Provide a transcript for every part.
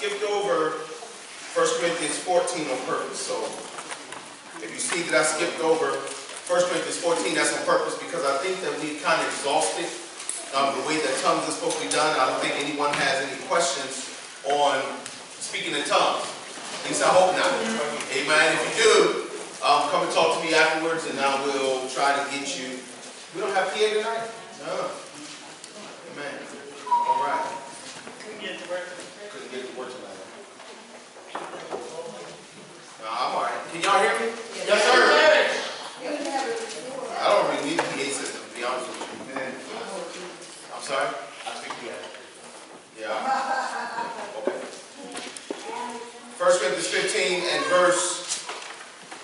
skipped over 1 Corinthians 14 on purpose. So if you see that I skipped over 1 Corinthians 14, that's on purpose because I think that we kind of exhausted um, the way that tongues is supposed to be done. I don't think anyone has any questions on speaking in tongues. At least I hope not. Amen. If you do, um, come and talk to me afterwards and I will try to get you. We don't have PA tonight? No. Amen. All right. Couldn't get to work tonight. No, I'm all right. Can y'all hear me? Yes, sir. I don't really need a PA system, to be honest with you. I'm sorry? I think we have. Yeah. Okay. First Corinthians 15 and verse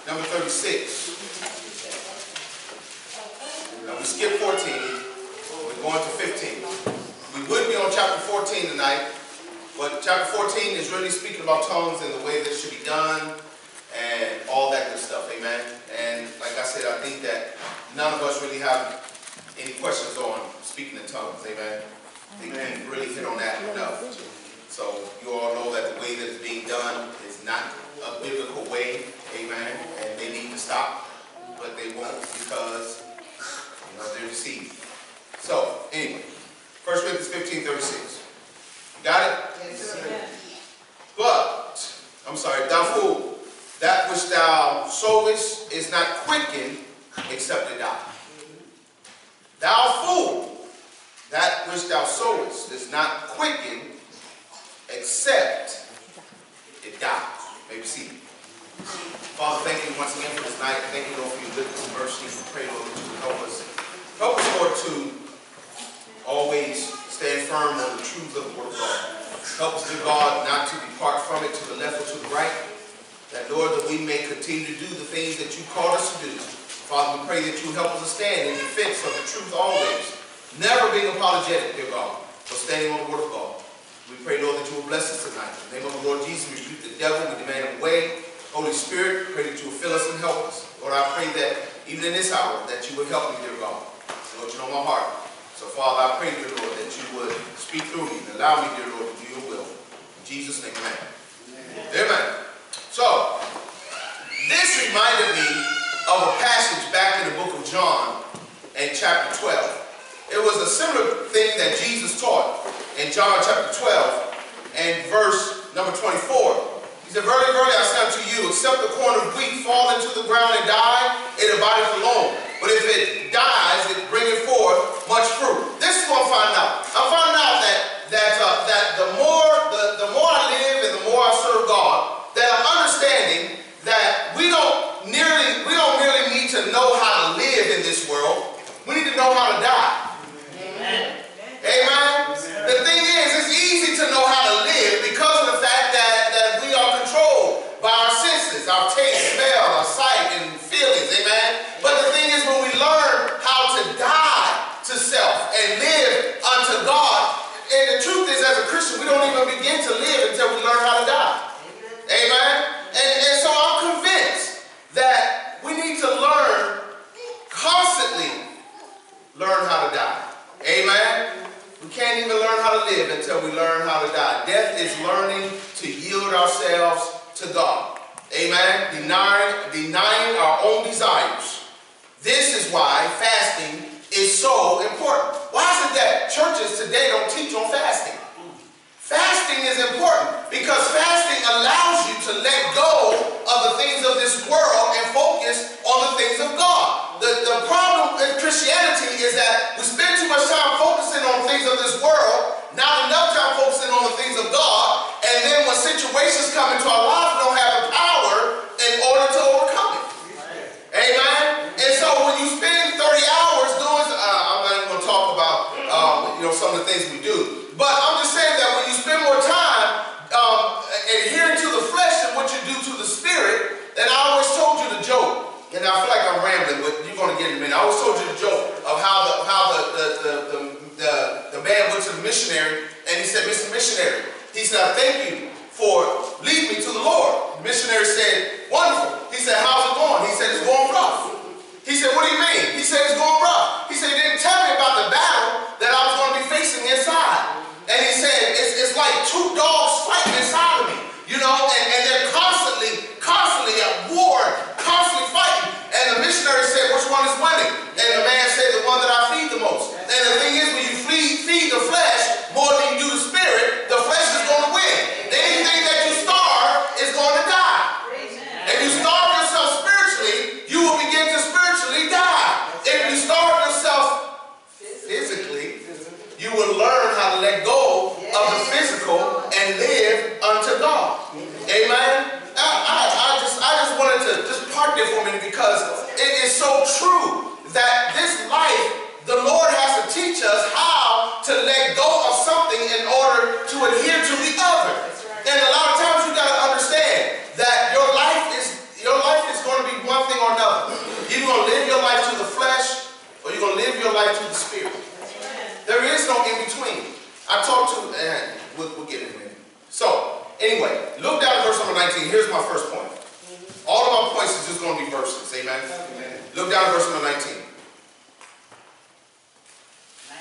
number 36. Now we skipped 14. We're going to 15. We would be on chapter 14 tonight, but chapter 14 is really speaking about tongues and the way that it should be done and all that good stuff. Amen. And like I said, I think that none of us really have any questions on speaking in tongues. Amen. I think we really hit on that enough. So you all know that the way that it's being done is not a biblical way. Amen. And they need to stop, but they won't because you know they're deceived. So anyway, 1 Corinthians 15, 36. You got it? But, I'm sorry, thou fool, that which thou sowest is not quickened except it die. Thou fool, that which thou sowest is not quickened except it dies. Maybe see. Father, thank you once again for this night. Thank you, Lord, for your goodness and mercy. We pray, Lord, that you would help us. Help us, Lord, to always stand firm on the truth of the Word of God. Help us, dear God, not to depart from it to the left or to the right. That, Lord, that we may continue to do the things that you called us to do. Father, we pray that you help us to stand in defense of the truth always. Never being apologetic, dear God, but standing on the Word of God. We pray, Lord, that you will bless us tonight. In the name of the Lord Jesus, we rebuke the devil, we demand away. Holy Spirit, pray that you will fill us and help us. Lord, I pray that even in this hour, that you would help me, dear God. Lord, you know my heart. So, Father, I pray, dear Lord, that you would speak through me and allow me, dear Lord, to do your will. In Jesus' name, amen. Amen. amen. So, this reminded me of a passage back in the book of John in chapter 12. It was a similar thing that Jesus taught in John chapter 12 and verse number 24. He said, Verily, verily, I say unto you, except the corn of wheat fall into the ground and die, it abideth alone. But if it dies, it bringeth forth much fruit. This is what I'm finding out. I'm finding out that that uh, that the more the, the more I live and the more I serve God, that I'm understanding that we don't nearly we don't merely need to know how to live in this world. We need to know how to die. Amen. Amen. The thing is, it's easy to know how to live and live unto God. Amen? I, I, I, just, I just wanted to just park there for a minute because it is so true that this life, the Lord has to teach us how to let go of something in order to adhere to the other. And a lot of times you got to understand that your life is your life is going to be one thing or another. You're going to live your life to the flesh or you're going to live your life to the spirit. There is no in between. I talked to, and we'll, we'll get in there. So, anyway, look down at verse number 19. Here's my first point. Mm-hmm. All of my points is just going to be verses. Amen. Look down at verse number 19.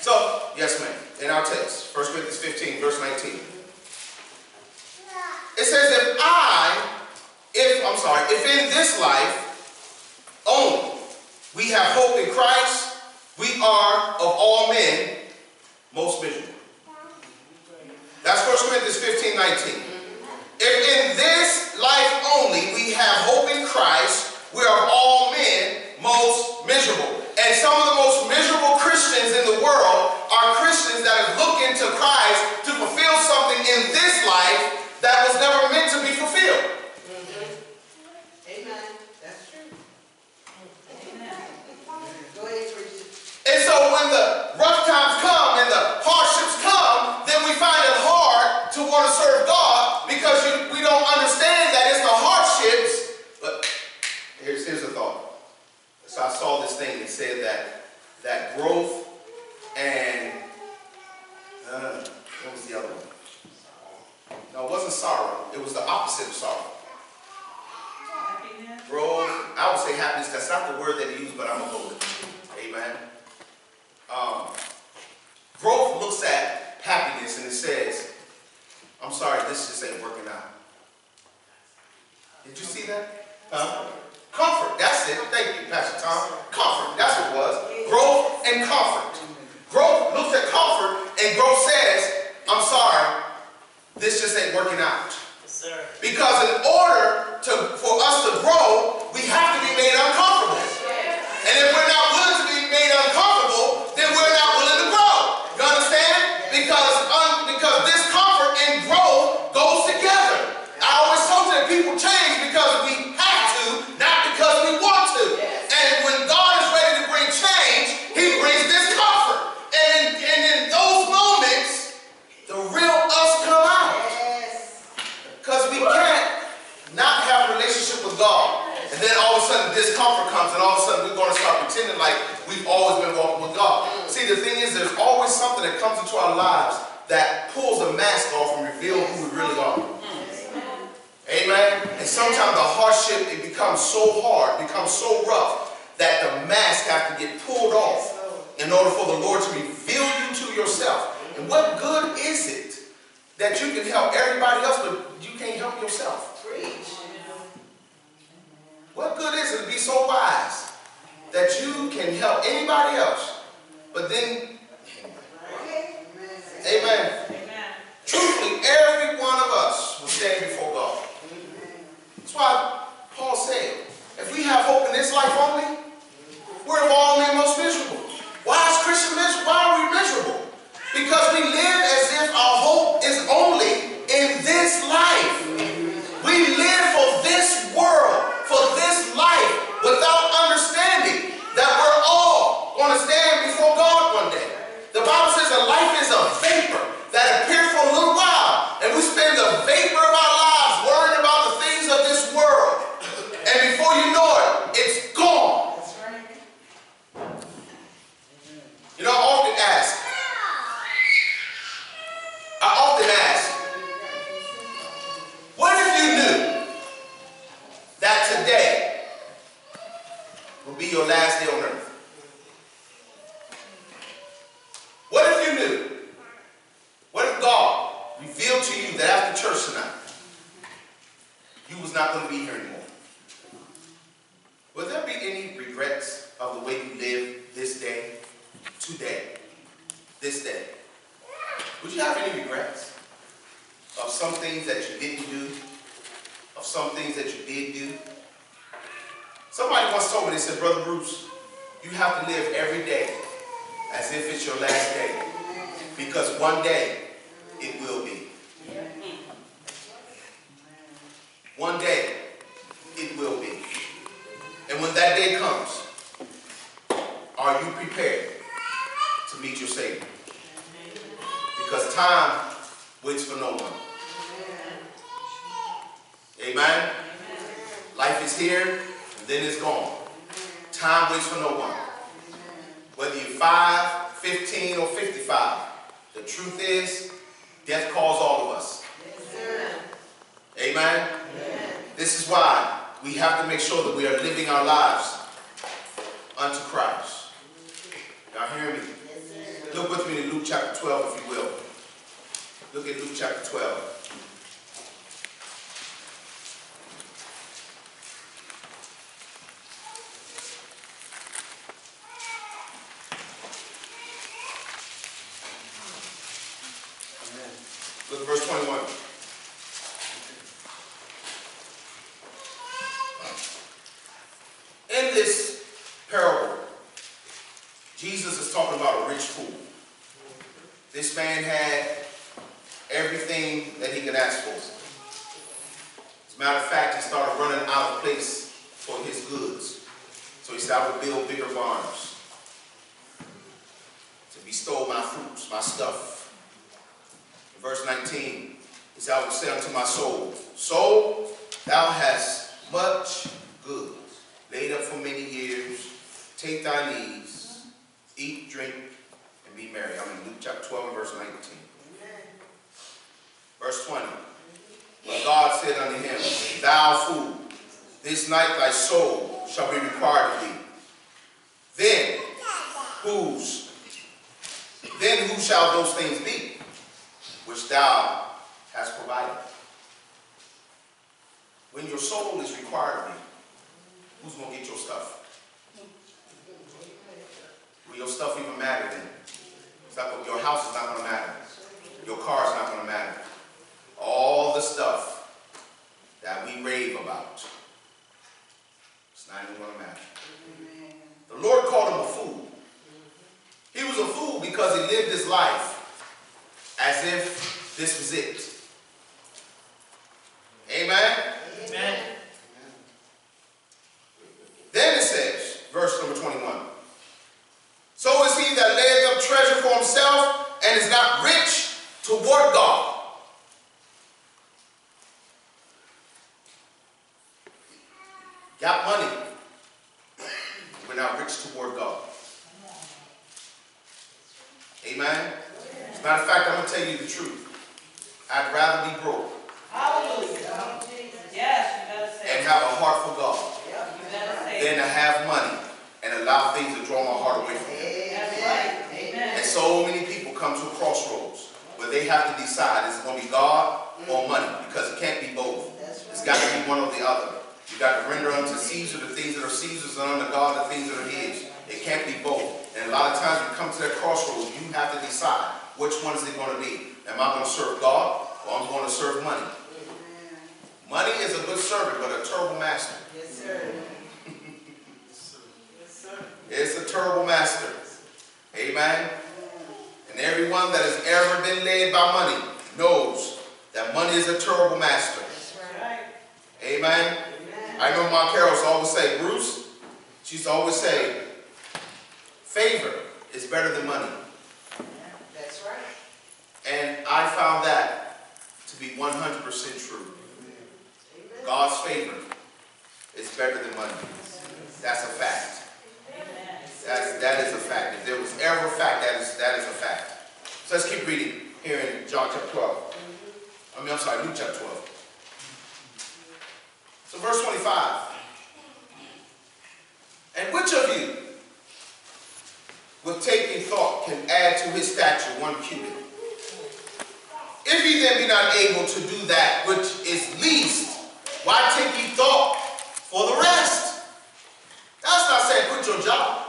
So, yes, ma'am. In our text, 1 Corinthians 15, verse 19. It says, if I, if, I'm sorry, if in this life only we have hope in Christ, we are of all men most miserable. That's 1 Corinthians 15, 19. If in this life only we have hope in Christ, we are of all men most miserable. And some of the most miserable Christians in the world are Christians that have looked into Christ to fulfill something in this life that was never meant to be fulfilled. Amen. That's true. Go ahead, preacher. And so when the rough times come and the hardships come, then we find it hard to want to serve God because you, we don't understand that it's the hardships. But here's, here's a thought. So I saw this thing that said that that growth and uh, what was the other one? No, it wasn't sorrow. It was the opposite of sorrow. Growth. I would say happiness. That's not the word that he used, but I'm gonna go with it. Amen. Um, growth looks at happiness and it says, I'm sorry, this just ain't working out. Did you see that? Huh? Comfort, that's it. Thank you, Pastor Tom. Comfort, that's what it was. Growth and comfort. Growth looks at comfort and growth says, I'm sorry, this just ain't working out. Because in order to, for us to grow, we have to be made uncomfortable. And if we're not willing to be made uncomfortable, then we're not willing to grow. You understand? Because, un, because discomfort and growth goes together. I always told you that people change because we have to, not because we want to. And when God is ready to bring change, He brings discomfort. And, and in those moments, the real us come out. Yes. Because we can't not have a relationship with God. And then all of a sudden discomfort comes and all of a sudden we're going to start pretending like we've always been walking with God. See, the thing is there's always something that comes into our lives that pulls the mask off and reveals who we really are. Amen. And sometimes the hardship, it becomes so hard, becomes so rough, that the mask has to get pulled off in order for the Lord to reveal you to yourself. And what good is it that you can help everybody else, but you can't help yourself? Preach. What good is it to be so wise that you can help anybody else, but then, amen. Truthfully, every one of us will stand before God. That's why Paul said, if we have hope in this life only, we're of all men most miserable. Why is Christian miserable? Why are we miserable? Because we live as if our hope is only in this life. We live for this world, for this life, without understanding that we're all going to stand before God one day. The Bible says that life is a vapor that appears for a little while, and we spend the vapor of our lives worrying about the things of this world. And before you know it, it's gone. That's right. You know, I often ask, I often ask, what if you knew that today would be your last day on earth? What if you knew? What if God revealed to you that after church tonight, you was not going to be here anymore? Would there be any regrets of the way you live this day, today, this day? Would you have any regrets of some things that you didn't do, of some things that you did do? Somebody once told me, they said, Brother Bruce, you have to live every day as if it's your last day. Because one day, it will be. One day, it will be. And when that day comes, are you prepared to meet your Savior? Because time waits for no one. Amen? Life is here, and then it's gone. Time waits for no one. Whether you're 5, 15, or 55, the truth is, death calls all of us. Yes, sir. Amen? This is why we have to make sure that we are living our lives unto Christ. Y'all hear me? Look with me in Luke chapter 12, if you will. Look at Luke chapter 12. Look at verse 21. In this parable, Jesus is talking about a rich fool. This man had everything that he could ask for. As a matter of fact, he started running out of place for his goods. So he said, I will build bigger barns to bestow my fruits, my stuff. In verse 19, he said, I will say unto my soul, Soul, thou hast much goods laid up for many years. Take thy ease, eat, drink, and be merry. I'm in Luke chapter 12 and verse 19. Verse 20. But God said unto him, Thou fool, this night thy soul shall be required of thee. Then whose then who shall those things be which thou hast provided? When your soul is required of thee, who's going to get your stuff? Will your stuff even matter then? Your house is not going to matter. Your car is not going to matter. All the stuff that we rave about, it's not even going to matter. The Lord called him a fool. He was a fool because he lived his life as if this was it. Amen? Amen. Then it says, verse number 21. So is he that layeth up treasure for himself and is not rich toward God. Got money. We're not rich toward God. Amen? As a matter of fact, I'm going to tell you the truth. I'd rather be broke Hallelujah. Yes, you better say and it. have a heart for God You better say than it. to have money and allow things to draw my heart away from Him. That's right. Amen. And so many people come to a crossroads where they have to decide is it going to be God or money because it can't be both. It's got to be one or the other. You got to render unto Caesar the things that are Caesar's and unto God the things that are His. It can't be both. And a lot of times you come to that crossroads, you have to decide which one is it going to be. Am I going to serve God or I'm going to serve money? Money is a good servant, but a terrible master. Yes, sir. Yes, sir. It's a terrible master. Amen. And everyone that has ever been led by money knows that money is a terrible master. That's That's right. right. Amen. Amen. I know my Carol's always say, Bruce, she's always say, favor is better than money. And I found that to be 100% true. God's favor is better than money. That's a fact. That's, that is a fact. If there was ever a fact, that is, that is a fact. So let's keep reading here in John chapter 12. I mean, I'm sorry, Luke chapter 12. So verse 25. And which of you, with taking thought, can add to his stature one cubit? If ye then be not able to do that which is least, why take ye thought for the rest? That's not saying quit your job.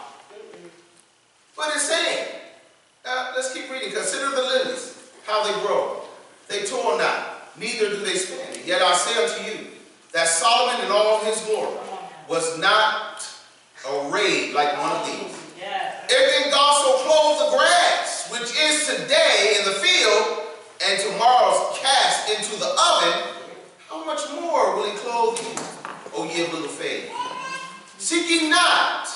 But it's saying, uh, let's keep reading. Consider the lilies, how they grow. They toil not, neither do they spin. Yet I say unto you, that Solomon in all his glory Come on now. was not arrayed like one of these. Yes. If then God so clothe the grass, which is today in the field, and tomorrow's cast into the oven, how much more will he clothe you, O ye of little faith? Seek ye not,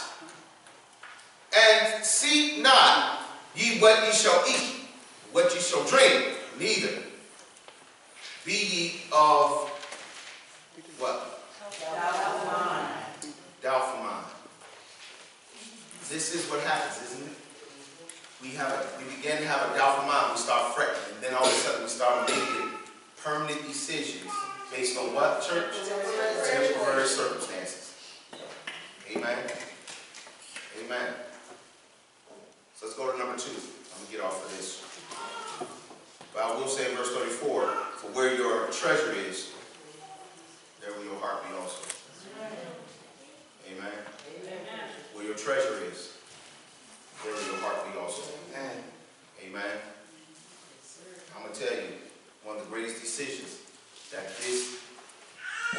and seek not ye what ye shall eat, what ye shall drink, neither be ye of what? Thou mine. Doubtful mind. This is what happens, isn't it? We have a, we begin to have a doubtful mind, we start fretting, and then all of a sudden we start making permanent decisions based on what, church? Temporary circumstances. Amen. Amen. So let's go to number two. I'm gonna get off of this. But I will say in verse 34, for where your treasure is, there will your heart be also. Amen. Where your treasure is, there will your heart be also. Amen. I'm gonna tell you, one of the greatest decisions that this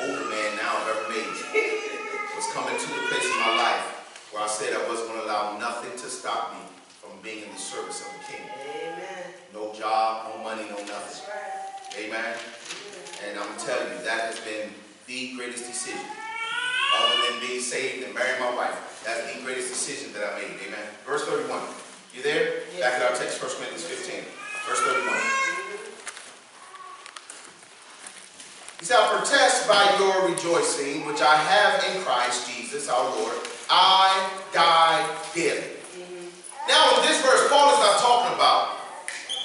older man now have ever made was coming to the place in my life where I said I wasn't gonna allow nothing to stop me from being in the service of the King. Amen. No job, no money, no nothing. That's right. Amen. And I'm telling you, that has been the greatest decision. Other than being saved and marrying my wife. That's the greatest decision that I made. Amen. Verse 31. You there? Back at our text, 1 Corinthians 15. Verse 31. He said, I protest by your rejoicing, which I have in Christ Jesus our Lord. I die daily. Now, in this verse, Paul is not talking about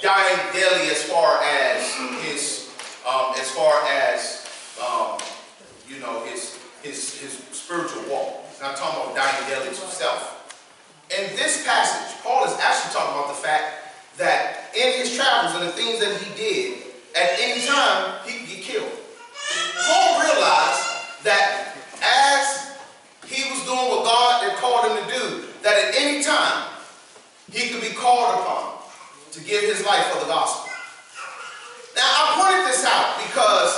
dying daily as far as his, um, as far as, um, you know, his, his, his spiritual walk. He's not talking about dying daily to himself. In this passage, Paul is actually talking about the fact that in his travels and the things that he did, at any time, he could get killed. Paul realized that as he was doing what God had called him to do, that at any time, he could be called upon to give his life for the gospel. Now, I pointed this out because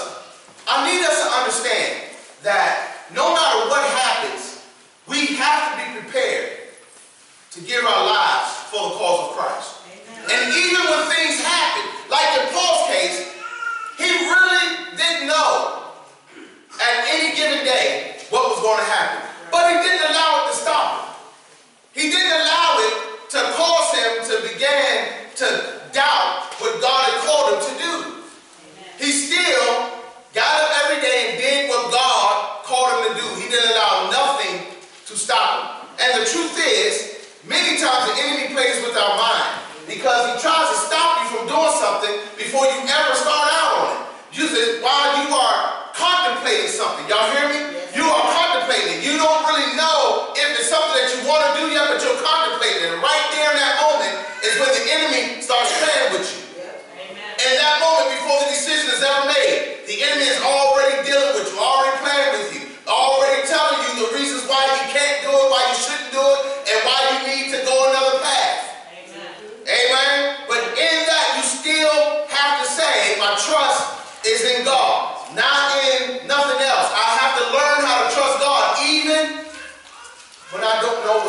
I need us to understand that no matter what happens, we have to be prepared to give our lives for the cause of Christ. And even when things happen, like in Paul's case, he really didn't know at any given day what was going to happen. But he didn't allow it to stop him. He didn't allow it to cause him to begin to doubt what God had called him to do. He still got up every day and did what God called him to do. He didn't allow nothing to stop him. And the truth is, many times the enemy plays with our mind because he tries to stop you from doing something before you ever start out on it. Usually while you are contemplating something. Y'all hear me?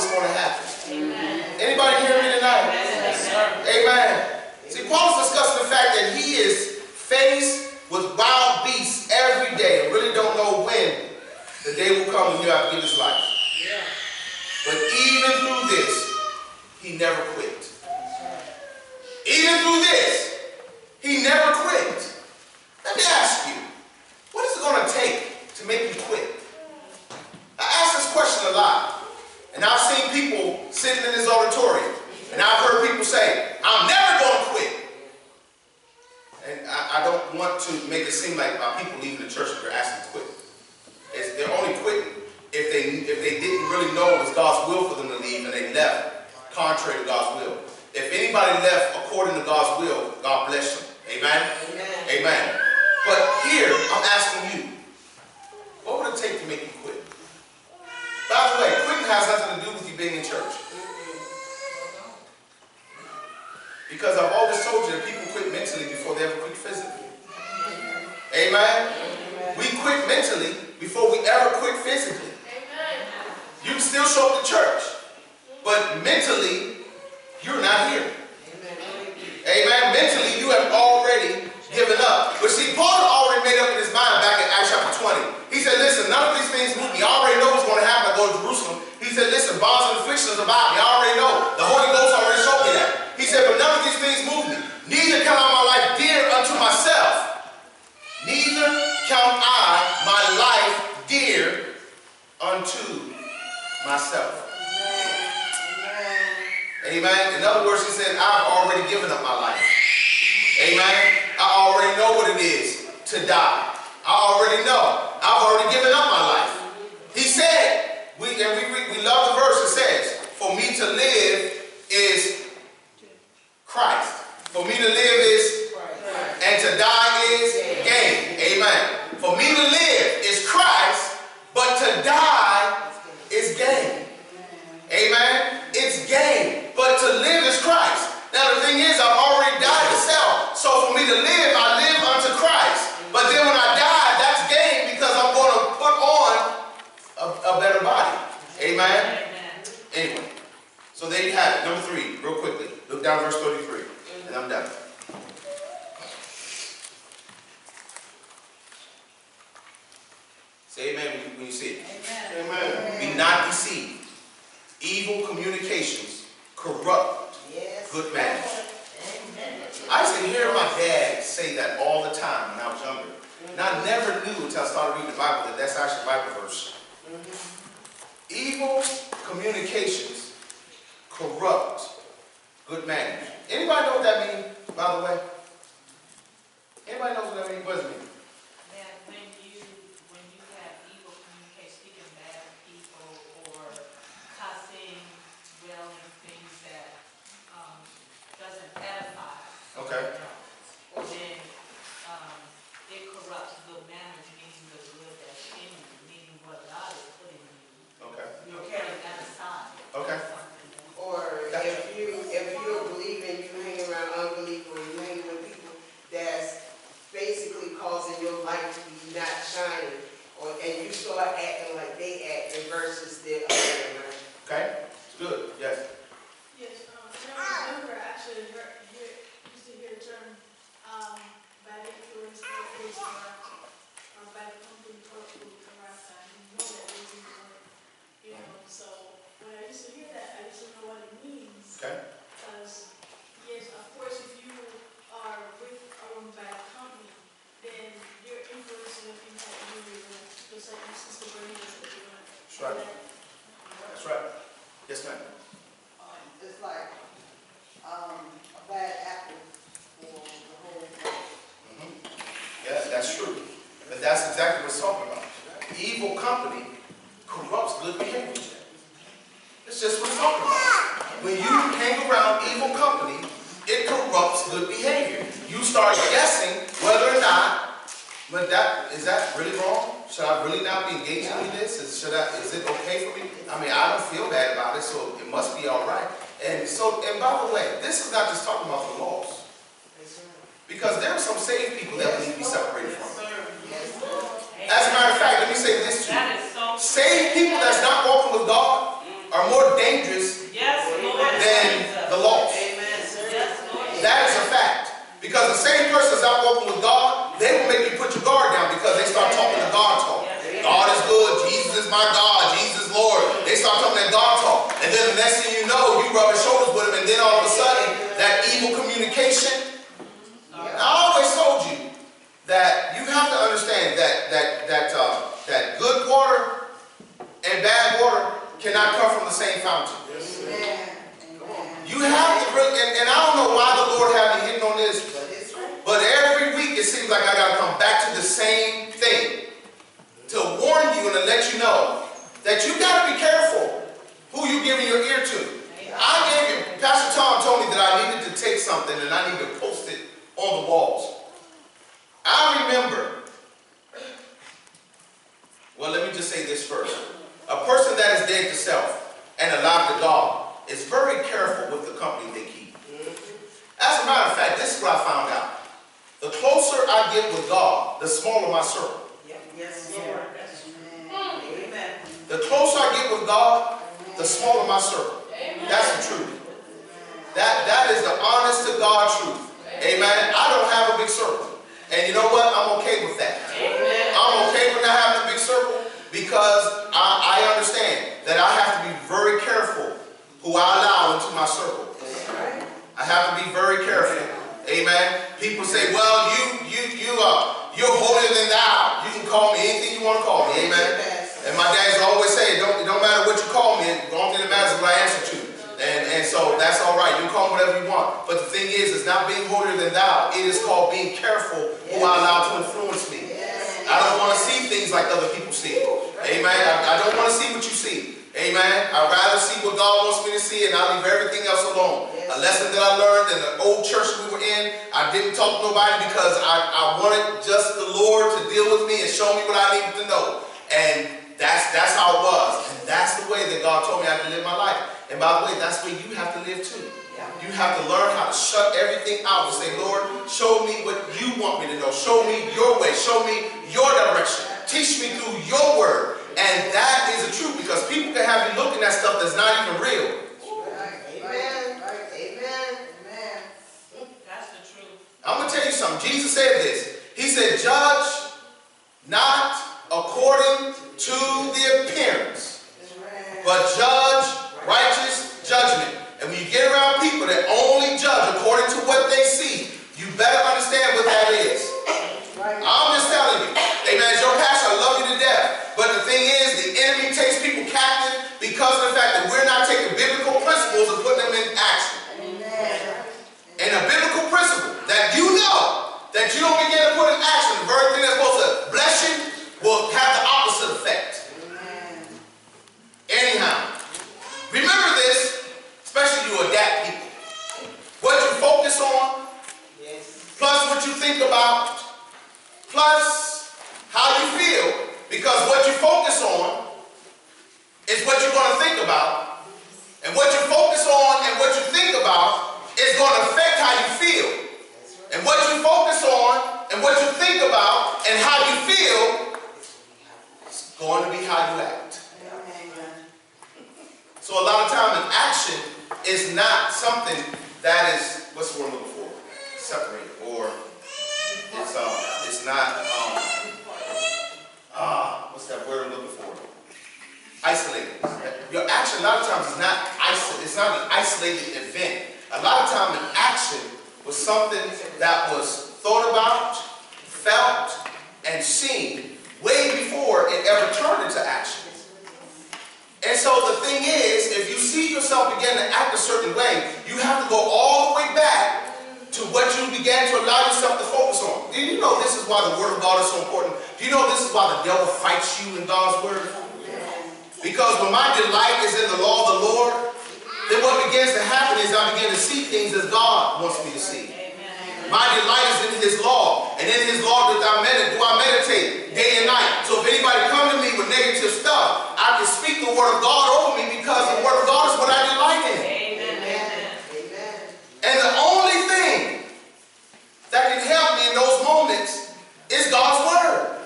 What's going to happen. Anybody hear me tonight? Amen. See, Paul's discussing the fact that he is faced with wild beasts every day and really don't know when the day will come when you have to give his life. But even through this, he never quit. Even through this, he never quit. Let me ask you, what is it going to take to make you quit? I ask this question a lot, and I've seen people sitting in this auditorium, and I've heard people say, I'm never going to quit. And I, I don't want to make it seem like my people leaving the church they're asking to quit. It's, they're only quitting if they if they didn't really know it was God's will for them to leave and they left contrary to God's will. If anybody left according to God's will, God bless them. Amen? Amen. Amen. But here, I'm asking you, what would it take to make you quit? By the way, quitting has nothing to do with you being in church. Because I've always told you that people quit mentally before they ever quit physically. Amen? We quit mentally before we ever quit physically. You can still show up to church, but mentally, you're not here. Amen. Mentally, you have already given up. But see, Paul had already made up in his mind back in Acts chapter 20. He said, listen, none of these things move me. I already know what's going to happen. I go to Jerusalem. He said, listen, bonds and afflictions about me. I already know. The Holy Ghost already showed me that. He said, but none of these things move me. Neither count I my life dear unto myself. Neither count I my life dear unto myself. Amen. In other words, he said, I've already given up my life. Amen. I already know what it is to die. I already know. I've already given up my life. He said, we, and we, we, we love the verse, it says, for me to live is Christ. For me to live is, Right. and to die is gain. Amen. For me to live is Christ, but to die is gain. Amen. It's gain, but to live is Christ. Now the thing is, I've already died to self. So for me to live, I live unto Christ. But then when I die, that's gain because I'm going to put on a, a better body. Amen. Amen. Anyway, so there you have it. Number three, real quickly. Look down verse 33, and I'm done. Say amen when you- see it. Amen. Be not deceived. Evil communications corrupt Yes. good manners. Amen. I used to hear my dad say that all the time when I was younger. And I never knew until I started reading the Bible that that's actually a Bible verse. Mm-hmm. Evil communications corrupt good manners. Anybody know what that means, by the way? Anybody knows what that means? What does it mean? that when you, when you have evil communication, speaking bad people or cussing, yelling, things that, um, doesn't edify. Okay. Then, um, it corrupts good manners, meaning the good that's in you, meaning what God is putting in you. Okay. You're putting that aside. Okay. Something. Or if you, if you're believing, you hang around unbelievers, you hang with people that's basically causing your light to be not shining, or, and you start acting like they acting versus the other way around. Okay? It's good. Yes. Yes, um, when I was younger, I actually heard, hear, used to hear the term, um, bad influence, influence, or, or bad company, or, around time, you know that they use the word, you know, so, when I used to hear that, I used to know what it means, Okay. because, yes, of course, if you are with around bad company, then you're influencing the things that you do, just like my sister Bernie was doing. That's right. That's right. Yes, ma'am. Um, It's like, um, a bad apple for the whole world. Mhm. Yeah, that's true. But that's exactly what it's talking about. Evil company corrupts good behavior. It's just what it's talking about. When you hang around evil company, it corrupts good behavior. You start guessing whether or not, but that, is that really wrong? Should I really not be engaging in this? Is, should I, is it okay for me? I mean, I don't feel bad about it, so it must be all right. And so, and by the way, this is not just talking about the laws. Because there are some saved people that we need to be separated from. As a matter of fact, let me say this to you. That is so. Saved people that's not walking with God are more dangerous Yes, than the lost. Yes, Lord. That is a fact. Because the same person that's not walking with God, they will make you put your guard down because they start talking the God talk. God is good, Jesus is my God, Jesus is Lord. They start talking that God talk. And then the next thing you know, you rubbing shoulders with them, and then all of a sudden, that evil communication. I always told you that you have to understand that that that uh, that good water and bad water cannot come from the same fountain. Amen, amen. You have to really, and, and I don't know why the Lord had me hitting on this, But it's right. but every week it seems like I gotta come back to the same thing. To warn you and to let you know that you gotta be careful who you giving your ear to. I gave you, Pastor Tom told me that I needed to take something and I need to post it on the walls. I remember, well, let me just say this first. A person that is dead to self and alive to God is very careful with the company they keep. As a matter of fact, this is what I found out. The closer I get with God, the smaller my circle. Yes, Lord. Amen. The closer I get with God, the smaller my circle. That's the truth. That, that is the honest to God truth. Amen. I don't have a big circle. And you know what? I'm okay with that. I'm okay with not having a big circle because I, I understand that I have to be very careful who I allow into my circle. I have to be very careful. Amen. People say, well, you, you, you are, you're holier than thou. You can call me anything you want to call me. Amen. And my dad's always saying, don't, it don't matter what you call me, the only thing that matters is what I answer to. And, and so that's all right. You call me whatever you want. But the thing is, it's not being holier than thou. It is called being careful who I allow to influence me. I don't want to see things like other people see. Amen. I, I don't want to see what you see. Amen. I'd rather see what God wants me to see and I'll leave everything else alone. A lesson that I learned in the old church we were in, I didn't talk to nobody because I, I wanted just the Lord to deal with me and show me what I needed to know. And that's that's how it was. And that's the way that God told me I had to live my life. And by the way, that's way you have to live too. You have to learn how to shut everything out and say, Lord, show me what you want me to know. Show me your way. Show me your direction. Teach me through your word. And that is the truth because people can have you looking at stuff that's not even real. Amen. Amen. Amen. That's the truth. I'm going to tell you something. Jesus said this. He said, judge not according to the appearance, but judge righteous judgment. And when you get around according to what they see, you better understand what that is. Right. I'm just telling you. Amen. As your pastor, I love you to death. But the thing is, the enemy takes people captive because of the fact that we're not taking biblical principles and putting them in action. Amen. And a biblical principle that you know that you don't begin to put in action, the very thing that's supposed to bless you will have the opposite effect. Amen. Anyhow, remember this, especially you adapt people. What you focus on, Yes. plus what you think about, plus how you feel, because what you focus on is what you're going to think about, and what you focus on and what you think about is going to affect how you feel. And what you focus on and what you think about and how you feel is going to be how you act. So a lot of time an action is not something that is, what's the word I'm looking for? Separated, or it's not, um, ah, what's that word I'm looking for? Isolated. Your action a lot of times is not isolated, it's not an isolated event. A lot of time an action was something that was thought about, felt, and seen way before it ever turned into action. And so the thing is, if you see yourself begin to act a certain way, you have to go all the way back to what you began to allow yourself to focus on. Do you know this is why the Word of God is so important? Do you know this is why the devil fights you in God's Word? Because when my delight is in the law of the Lord, then what begins to happen is I begin to see things as God wants me to see. My delight is in His law, and in His law do I meditate, do I meditate day and night. So if anybody come to me with negative stuff, I can speak the word of God over me because the word of God is what I delight in. Amen, amen. Amen. And the only thing that can help me in those moments is God's word.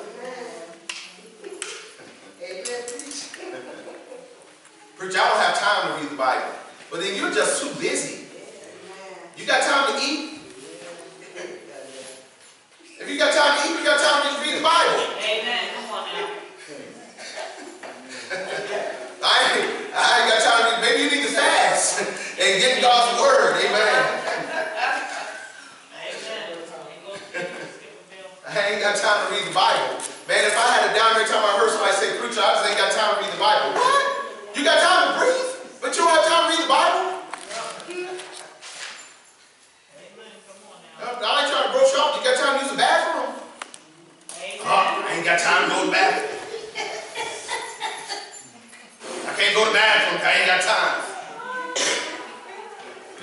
Amen. Preach. Preacher, I don't have time to read the Bible. But then you're just too busy. You got time to eat? If you got time to eat, you got time to just read the Bible. Amen. Come on now. I ain't, I ain't got time to, maybe you need to fast and get God's word. Amen. Amen. And go skip a bill. I ain't got time to read the Bible. Man, if I had it down every time I heard somebody say, preacher, I just ain't got time to read the Bible. What? You got time to breathe, but you don't have time to read the Bible? Amen. Come on now. Uh, I ain't trying to broach you off. You got time to use the bathroom? Amen. Uh, I ain't got time to go to the bathroom. I can't go to the bathroom 'cause I ain't got time.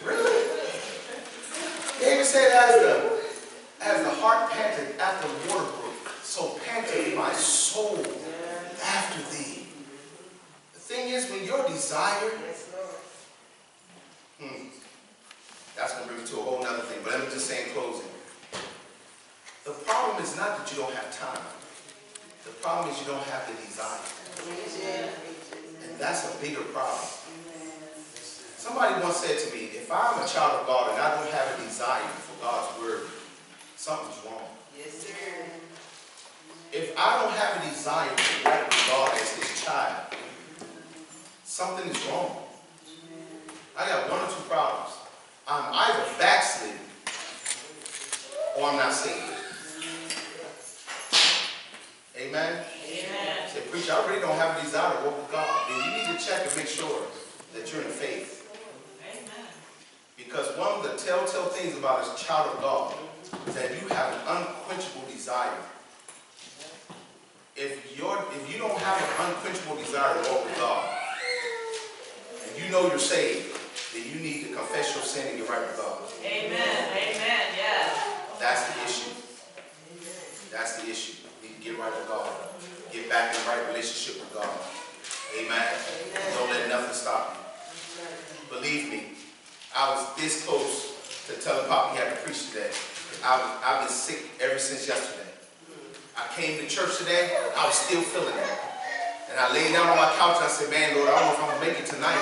Really? David said, as the, as the heart panted after the water brook, so panted my soul after thee. The thing is, when your desire, hmm, that's going to bring me to a whole nother thing, but let me just say in closing. The problem is not that you don't have time. The problem is you don't have the desire. And that's a bigger problem. Somebody once said to me, if I'm a child of God and I don't have a desire for God's word, something's wrong. Yes, sir. If I don't have a desire to walk with God as his child, something is wrong. I got one or two problems. I'm either backslidden or I'm not saved. Amen? Amen. Say, preacher, I really don't have a desire to walk with God. Then you need to check and make sure that you're in faith. Amen. Because one of the telltale things about a child of God is that you have an unquenchable desire if you're, if you don't have an unquenchable desire to walk with God, and you know you're saved, then you need to confess your sin and get right with God. Amen, amen, yes. That's the issue. That's the issue. You need to get right with God. Get back in the right relationship with God. Amen. Don't let nothing stop you. Believe me, I was this close to telling Papa he had to preach today. I was, I've been sick ever since yesterday. I came to church today, I was still feeling it. And I laid down on my couch and I said, man, Lord, I don't know if I'm gonna make it tonight.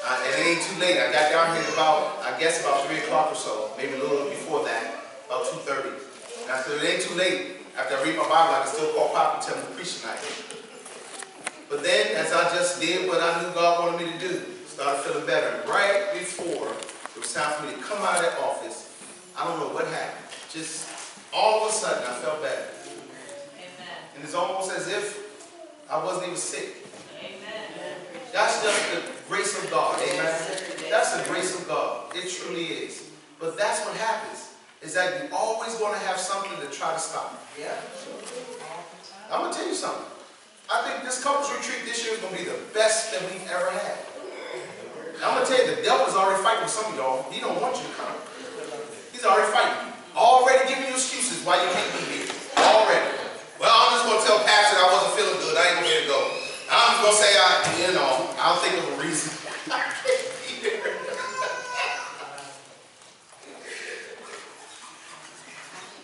Uh, and it ain't too late. I got down here about, I guess about three o'clock or so, maybe a little before that, about two thirty. And I said, it ain't too late. After I read my Bible, I can still call Papa and tell him to preach tonight. But then, as I just did what I knew God wanted me to do, started feeling better. And Right before it was time for me to come out of that office, I don't know what happened. Just all of a sudden, I felt better. And it's almost as if I wasn't even sick. Amen. That's just the grace of God, amen? That's the grace of God. It truly is. But that's what happens, is that you're always going to have something to try to stop you. Yeah. I'm going to tell you something. I think this couples retreat this year is going to be the best that we've ever had. I'm going to tell you, the devil's already fighting with some of y'all. He don't want you to come. He's already fighting. Already giving you excuses why you can't be here. Already. Well, I'm just going to tell Pastor I wasn't feeling good. I ain't to go. I'm just going to say, I, you know, I'll think of a reason. I can't be here.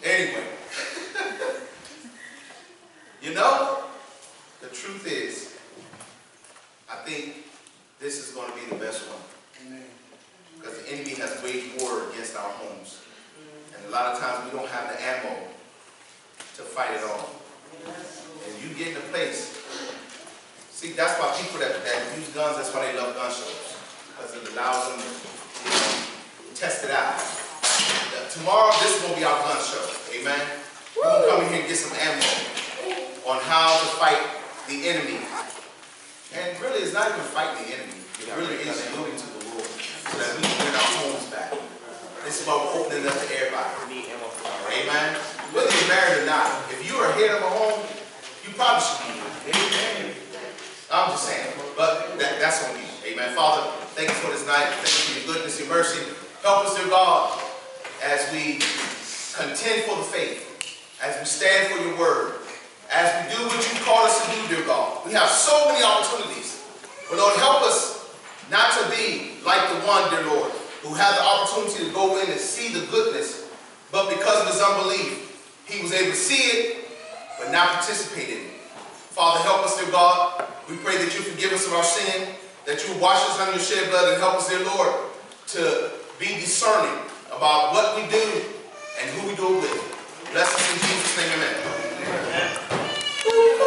Anyway. you know, the truth is, I think this is going to be the best one. Because the enemy has waged war against our homes. And a lot of times we don't have the ammo to fight it off. And you get in a place, see, that's why people that, that use guns, that's why they love gun shows. Because it allows them to, you know, test it out. Tomorrow, this is going to be our gun show. Amen? We're going to come in here and get some ammo on how to fight the enemy. And really, it's not even fighting the enemy. It really is yielding to the Lord so that we can win our homes back. This is about opening up to everybody. Amen? Whether you're married or not, if you are head of a home, probably should be here. Amen. I'm just saying, but that, that's on me. Amen. Father, thank you for this night. Thank you for your goodness, your mercy. Help us, dear God, as we contend for the faith, as we stand for your word, as we do what you call us to do, dear God. We have so many opportunities. But Lord, help us not to be like the one, dear Lord, who had the opportunity to go in and see the goodness, but because of his unbelief, he was able to see it, but not participate in it. Father, help us, dear God. We pray that you forgive us of our sin, that you wash us under your shed blood, and help us, dear Lord, to be discerning about what we do and who we do it with. Bless us in Jesus' name, amen. amen.